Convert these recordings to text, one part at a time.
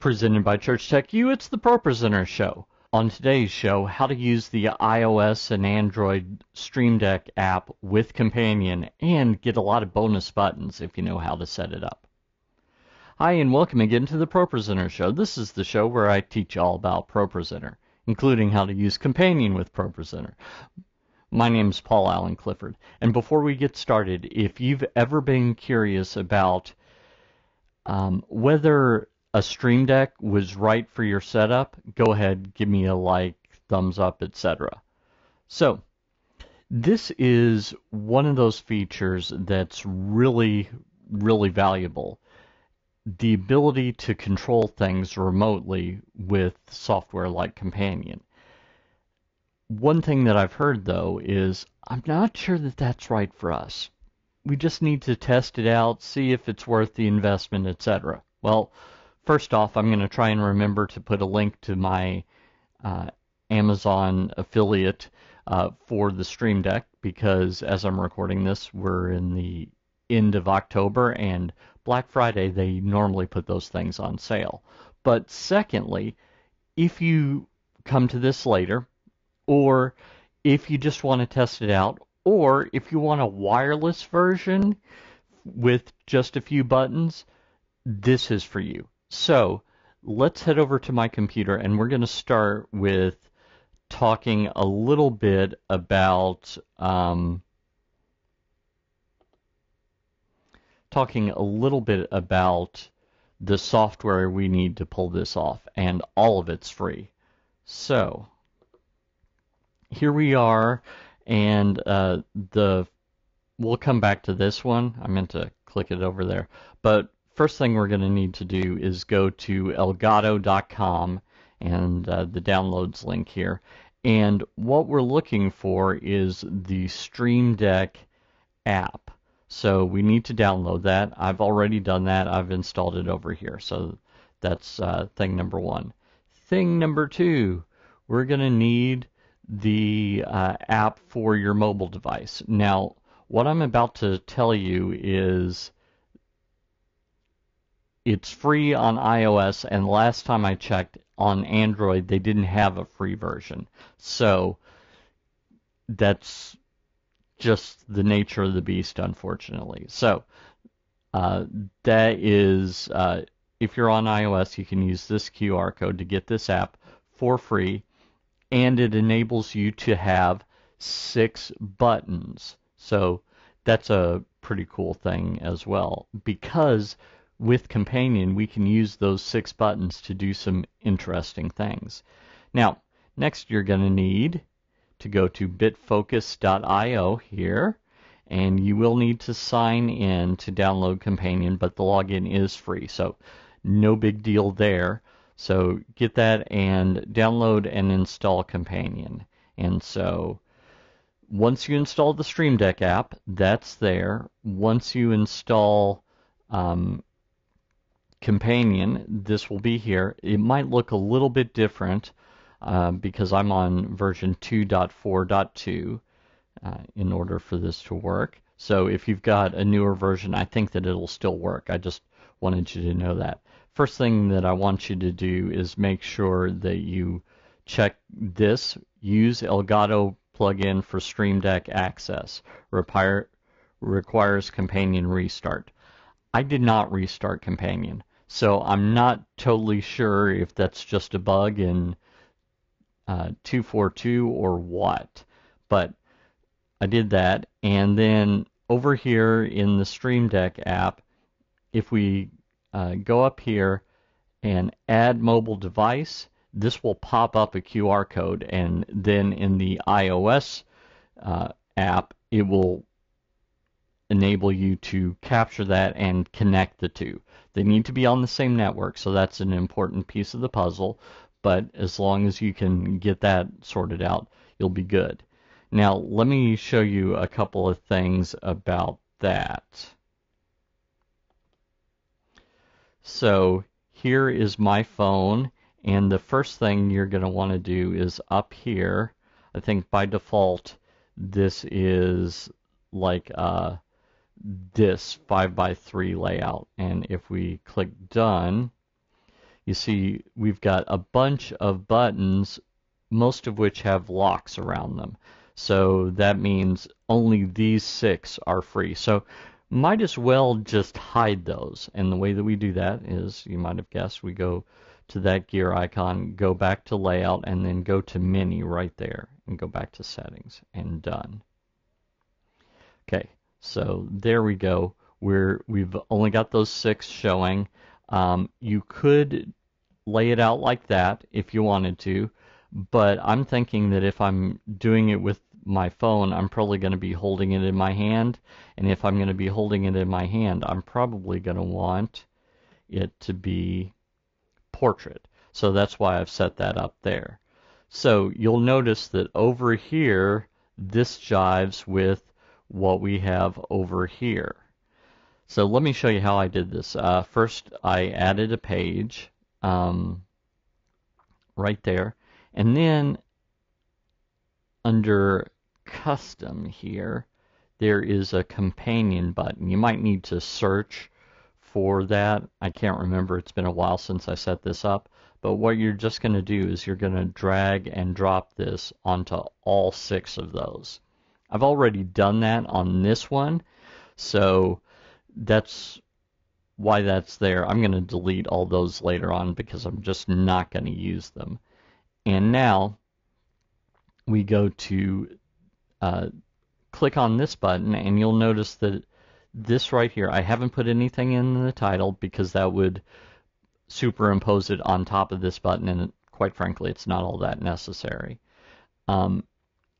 Presented by Church Tech U, it's the ProPresenter Show. On today's show, how to use the iOS and Android Stream Deck app with Companion and get a lot of bonus buttons if you know how to set it up. Hi, and welcome again to the ProPresenter Show. This is the show where I teach all about ProPresenter, including how to use Companion with ProPresenter. My name is Paul Alan Clifford, and before we get started, if you've ever been curious about um, whether a Stream Deck was right for your setup, go ahead, give me a like, thumbs up, etc. So, this is one of those features that's really, really valuable. The ability to control things remotely with software like Companion. One thing that I've heard though is I'm not sure that that's right for us. We just need to test it out, see if it's worth the investment, etc. Well, First off, I'm going to try and remember to put a link to my uh, Amazon affiliate uh, for the Stream Deck because as I'm recording this, we're in the end of October and Black Friday, they normally put those things on sale. But secondly, if you come to this later, or if you just want to test it out, or if you want a wireless version with just a few buttons, this is for you. So let's head over to my computer and we're going to start with talking a little bit about um, talking a little bit about the software we need to pull this off and all of it's free. So here we are and uh, the we'll come back to this one. I meant to click it over there. But first thing we're going to need to do is go to elgato.com and uh, the downloads link here. And what we're looking for is the Stream Deck app. So we need to download that. I've already done that. I've installed it over here. So that's uh, thing number one. Thing number two, we're going to need the uh, app for your mobile device. Now, what I'm about to tell you is it's free on iOS, and last time I checked on Android, they didn't have a free version. So that's just the nature of the beast, unfortunately. So uh, that is, uh, if you're on iOS, you can use this QR code to get this app for free, and it enables you to have six buttons. So that's a pretty cool thing as well because with Companion, we can use those six buttons to do some interesting things. Now, next you're going to need to go to bitfocus.io here, and you will need to sign in to download Companion, but the login is free, so no big deal there. So get that and download and install Companion. And so once you install the Stream Deck app, that's there. Once you install um, companion, this will be here. It might look a little bit different uh, because I'm on version 2.4.2 uh, in order for this to work. So if you've got a newer version, I think that it'll still work. I just wanted you to know that. First thing that I want you to do is make sure that you check this. Use Elgato plugin for Stream Deck access. Require, requires companion restart. I did not restart companion. So I'm not totally sure if that's just a bug in uh, 242 or what. But I did that. And then over here in the Stream Deck app, if we uh, go up here and add mobile device, this will pop up a QR code. And then in the iOS uh, app, it will enable you to capture that and connect the two. They need to be on the same network, so that's an important piece of the puzzle. But as long as you can get that sorted out, you'll be good. Now, let me show you a couple of things about that. So here is my phone, and the first thing you're going to want to do is up here. I think by default, this is like uh, this 5 by 3 layout. And if we click done, you see we've got a bunch of buttons, most of which have locks around them. So that means only these six are free. So might as well just hide those. And the way that we do that is, you might have guessed, we go to that gear icon, go back to layout, and then go to menu right there, and go back to settings, and done. Okay, so there we go. We're, we've only got those six showing. Um, you could lay it out like that if you wanted to, but I'm thinking that if I'm doing it with my phone, I'm probably going to be holding it in my hand. And if I'm going to be holding it in my hand, I'm probably going to want it to be portrait. So that's why I've set that up there. So you'll notice that over here, this jives with what we have over here. So let me show you how I did this. Uh, first, I added a page um, right there. And then under custom here, there is a companion button. You might need to search for that. I can't remember. It's been a while since I set this up. But what you're just going to do is you're going to drag and drop this onto all six of those. I've already done that on this one. So that's why that's there. I'm going to delete all those later on because I'm just not going to use them. And now we go to uh, click on this button and you'll notice that this right here, I haven't put anything in the title because that would superimpose it on top of this button and quite frankly it's not all that necessary. Um,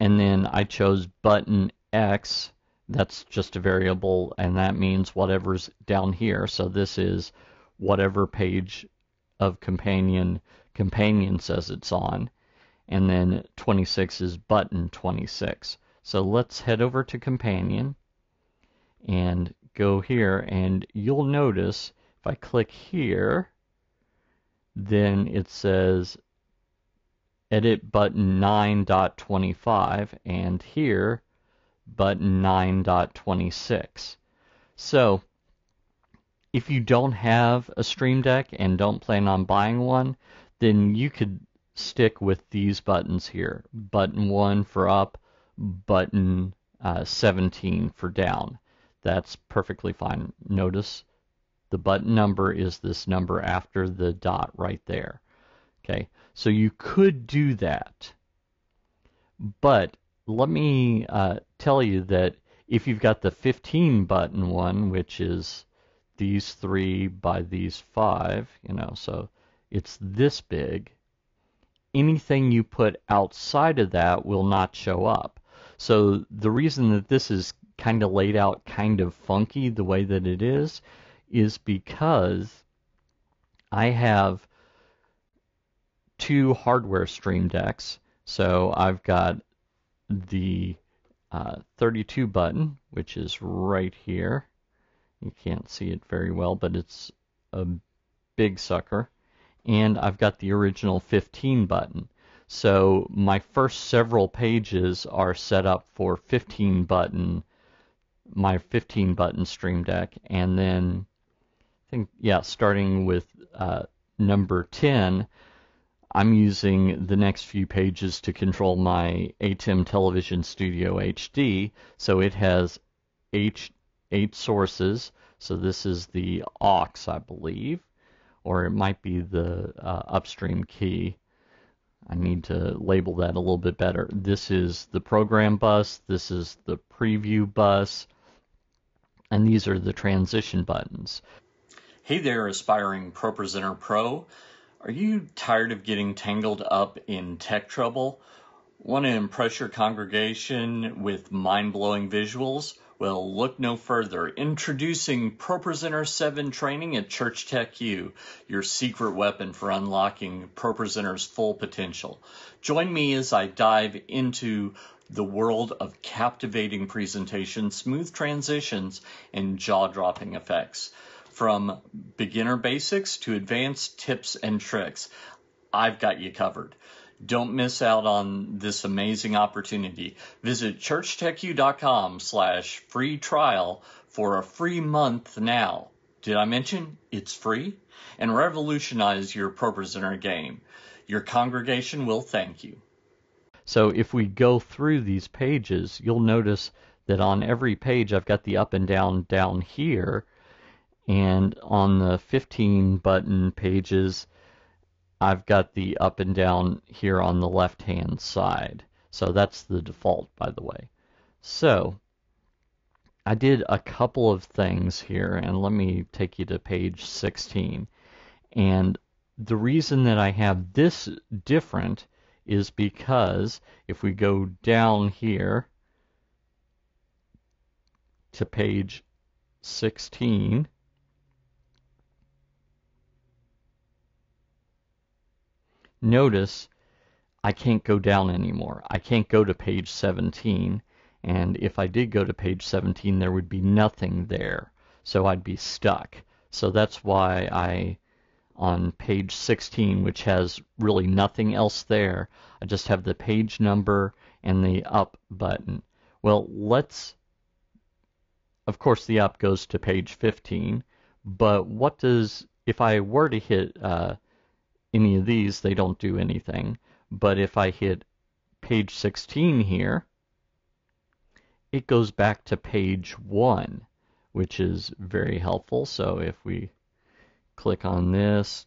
and then I chose button X. That's just a variable and that means whatever's down here. So this is whatever page of companion companion says it's on. And then 26 is button 26 so let's head over to companion and go here. And you'll notice if I click here then it says edit button 9.25 and here button 9.26. So, if you don't have a Stream Deck and don't plan on buying one, then you could stick with these buttons here. Button 1 for up, button uh, 17 for down. That's perfectly fine. Notice the button number is this number after the dot right there. Okay, so you could do that. But let me uh, tell you that if you've got the 15 button one, which is these three by these five, you know, so it's this big, anything you put outside of that will not show up. So the reason that this is kind of laid out kind of funky the way that it is, is because I have two hardware stream decks. So I've got the uh, 32 button, which is right here. You can't see it very well, but it's a big sucker. And I've got the original 15 button. So my first several pages are set up for 15 button, my 15 button Stream Deck, and then I think yeah, starting with uh, number 10, I'm using the next few pages to control my ATEM Television Studio HD. So it has H, eight sources. So this is the aux, I believe, or it might be the uh, upstream key. I need to label that a little bit better. This is the program bus, this is the preview bus, and these are the transition buttons. Hey there, aspiring ProPresenter Pro. Are you tired of getting tangled up in tech trouble? Want to impress your congregation with mind blowing visuals? Well, look no further. Introducing ProPresenter 7 training at Church Tech U, your secret weapon for unlocking ProPresenter's full potential. Join me as I dive into the world of captivating presentations, smooth transitions, and jaw dropping effects. From beginner basics to advanced tips and tricks, I've got you covered. Don't miss out on this amazing opportunity. Visit churchtechu.com slash free trial for a free month now. Did I mention it's free? And revolutionize your ProPresenter game. Your congregation will thank you. So if we go through these pages, you'll notice that on every page I've got the up and down down here, and on the 15 button pages, I've got the up and down here on the left hand side. So that's the default, by the way. So I did a couple of things here, and let me take you to page 16. And the reason that I have this different is because if we go down here to page 16, notice I can't go down anymore. I can't go to page 17 and if I did go to page 17, there would be nothing there. So I'd be stuck. So that's why I, on page 16, which has really nothing else there, I just have the page number and the up button. Well, let's, of course, the up goes to page 15, but what does, if I were to hit uh, any of these, they don't do anything. But if I hit page 16 here, it goes back to page one, which is very helpful. So if we click on this,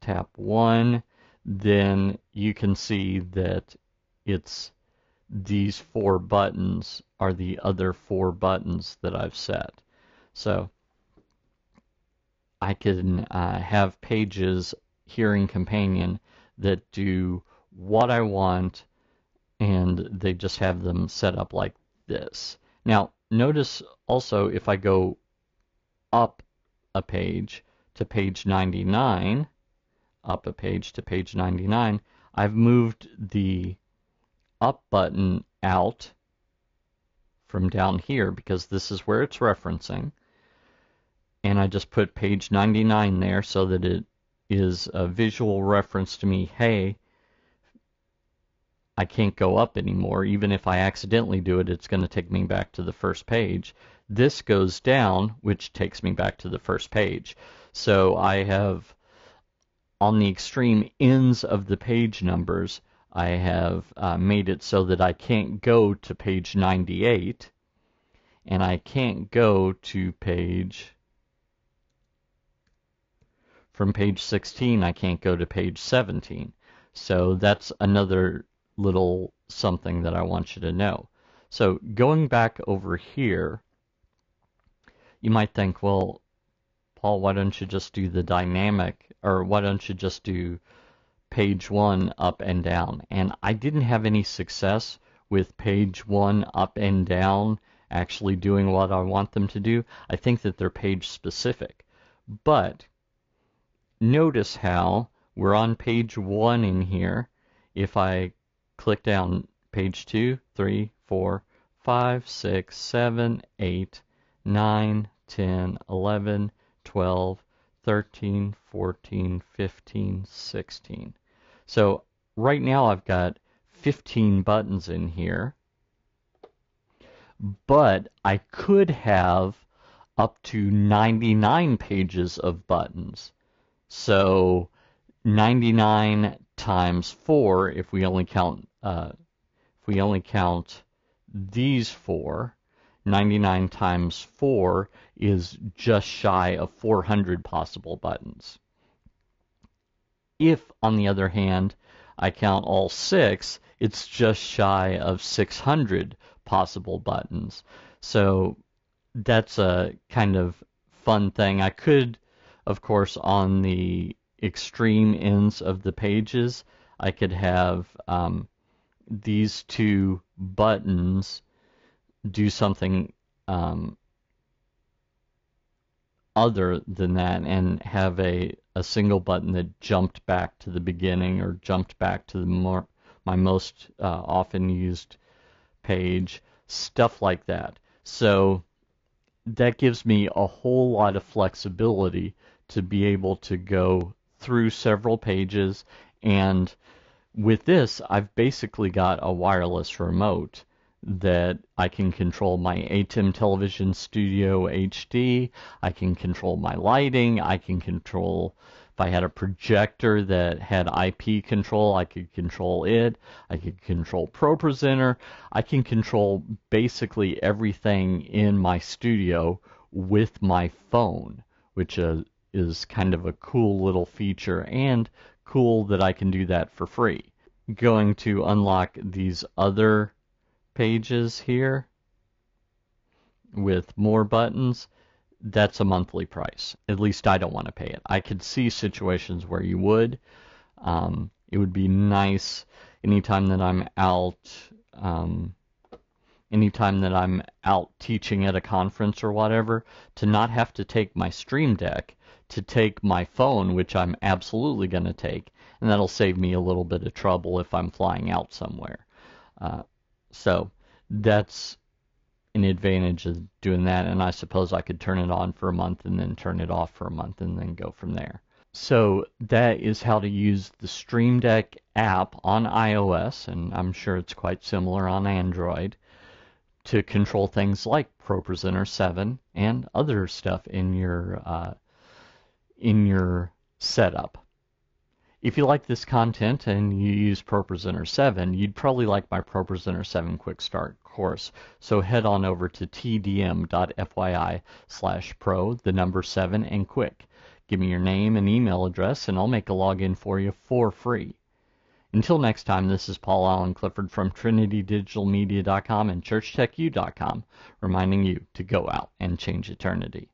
tap one, then you can see that it's these four buttons are the other four buttons that I've set. So I can uh, have pages here in Companion that do what I want and they just have them set up like this. Now, notice also if I go up a page to page 99, up a page to page 99, I've moved the up button out from down here because this is where it's referencing. And I just put page 99 there so that it is a visual reference to me, hey, I can't go up anymore. Even if I accidentally do it, it's going to take me back to the first page. This goes down, which takes me back to the first page. So I have, on the extreme ends of the page numbers, I have uh, made it so that I can't go to page 98, and I can't go to page, from page 16, I can't go to page 17. So that's another little something that I want you to know. So going back over here, you might think, well, Paul, why don't you just do the dynamic, or why don't you just do page one up and down? And I didn't have any success with page one up and down actually doing what I want them to do. I think that they're page specific. But notice how we're on page one in here. If I click down page 2, 3, 4, 5, 6, 7, 8, 9, 10, 11, 12, 13, 14, 15, 16. So right now I've got 15 buttons in here, but I could have up to 99 pages of buttons. So 99 times 4 if we only count uh, if we only count these four 99 times 4 is just shy of 400 possible buttons. If, on the other hand, I count all six, it's just shy of 600 possible buttons. So that's a kind of fun thing. I could, of course, on the extreme ends of the pages, I could have um, these two buttons do something um, other than that and have a, a single button that jumped back to the beginning or jumped back to the more my most uh, often used page, stuff like that. So that gives me a whole lot of flexibility to be able to go through several pages and with this I've basically got a wireless remote that I can control my ATEM Television Studio HD, I can control my lighting, I can control if I had a projector that had IP control, I could control it. I could control ProPresenter. I can control basically everything in my studio with my phone, which uh, is kind of a cool little feature and cool that I can do that for free. Going to unlock these other pages here with more buttons that's a monthly price. At least I don't want to pay it. I could see situations where you would. Um, it would be nice anytime that I'm out, um, anytime that I'm out teaching at a conference or whatever, to not have to take my Stream Deck, to take my phone, which I'm absolutely going to take, and that'll save me a little bit of trouble if I'm flying out somewhere. Uh, so that's an advantage of doing that, and I suppose I could turn it on for a month and then turn it off for a month and then go from there. So that is how to use the Stream Deck app on iOS, and I'm sure it's quite similar on Android, to control things like ProPresenter 7 and other stuff in your uh, in your setup. If you like this content and you use ProPresenter 7, you'd probably like my ProPresenter 7 Quick Start course. So head on over to tdm.fyi slash pro, the number 7, and quick. Give me your name and email address, and I'll make a login for you for free. Until next time, this is Paul Alan Clifford from TrinityDigitalMedia.com and ChurchTechU.com, reminding you to go out and change eternity.